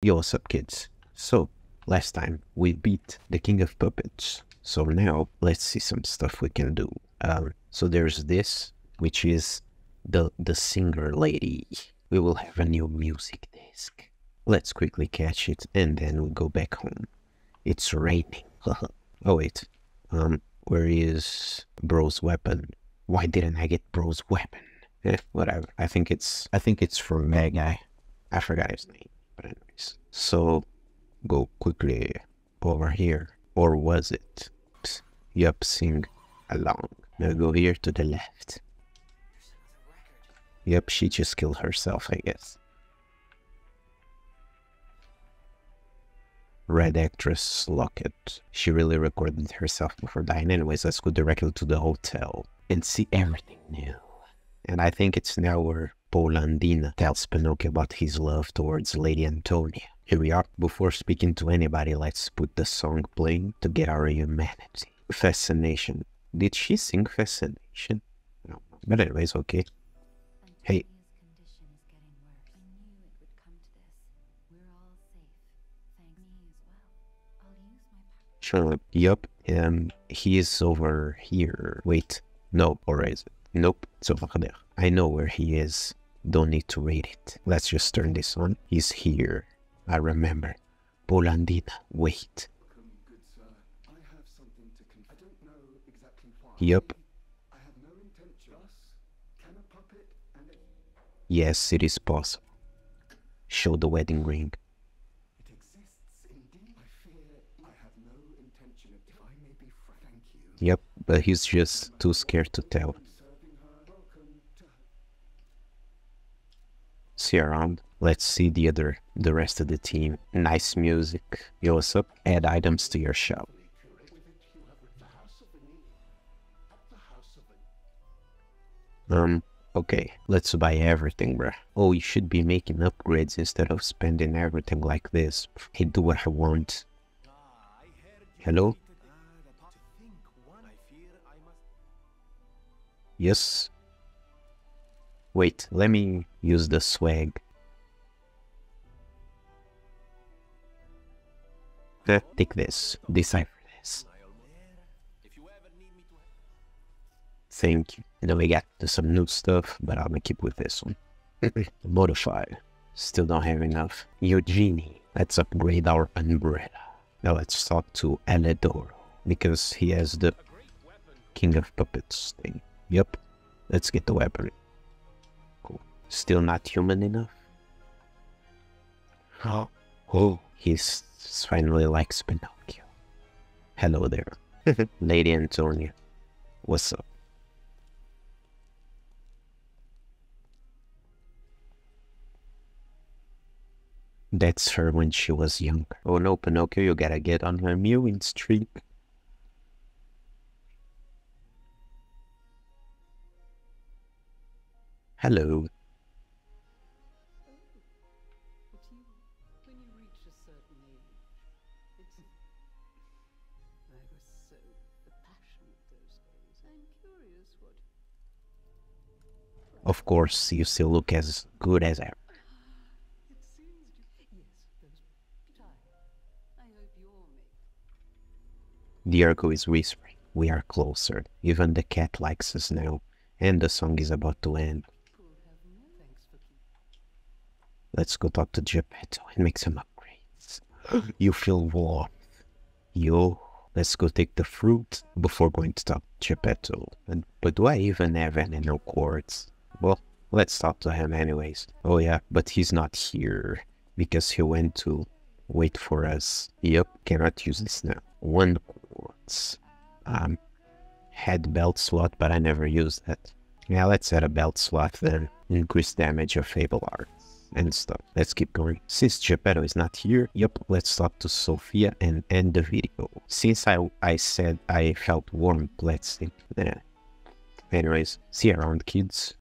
Yo, what's up, kids? So, last time we beat the King of Puppets. So now let's see some stuff we can do. Um, so there's this, which is the the singer lady. We will have a new music disc. Let's quickly catch it and then we go back home. It's raining. oh wait, um, where is Bro's weapon? Why didn't I get Bro's weapon? Eh, whatever. I think it's I think it's from that. I forgot his name. Anyways, so go quickly over here. Or was it? Yup, sing along. Now go here to the left. Yep, she just killed herself, I guess. Red actress Locket. She really recorded herself before dying. Anyways, let's go directly to the hotel and see everything new. And I think it's now where Polendina tells Pinocchio about his love towards Lady Antonia. Here we are. Before speaking to anybody, let's put the song playing to get our humanity. Fascination. Did she sing Fascination? No. But anyways, okay. Hey. Up. Yup. Um, he is over here. Wait. No, or is it? Nope. It's over there. I know where he is. Don't need to read it. Let's just turn this on. He's here. I remember. Polendina, wait. Yep. Yes, it is possible. Show the wedding ring. Yep, but he's just too scared to tell. See around. Let's see the other, the rest of the team. Nice music. Yo, what's up? Add items to your shop. Um, okay, let's buy everything, bruh. Oh, you should be making upgrades instead of spending everything like this. I do what I want. Hello? Yes? Wait, let me use the swag. Take this. Decipher this. Thank you. And then we got some new stuff, but I'm gonna keep with this one. Modify. Still don't have enough. Eugenie. Let's upgrade our umbrella. Now let's talk to Alidoro. Because he has the King of Puppets thing. Yep. Let's get the weapon. Still not human enough? Oh. Oh. He's finally likes Pinocchio. Hello there. Lady Antonia. What's up? That's her when she was younger. Oh no, Pinocchio, you gotta get on her mewing streak. Hello. Of course, you still look as good as ever. The is whispering. We are closer. Even the cat likes us now. And the song is about to end. Let's go talk to Geppetto and make some upgrades. you feel warm. Yo, let's go take the fruit before going to talk to Geppetto. And, but do I even have any no quartz? Well, let's talk to him anyways. Oh yeah, but he's not here because he went to wait for us. Yep, cannot use this now. One quartz. Um, had belt slot, but I never used that. Yeah, let's add a belt slot then. Increase damage of Fable Arts and stuff. Let's keep going. Since Geppetto is not here, yep, let's talk to Sophia and end the video. Since I I said I felt warm, let's. Yeah. Anyways, see you around kids.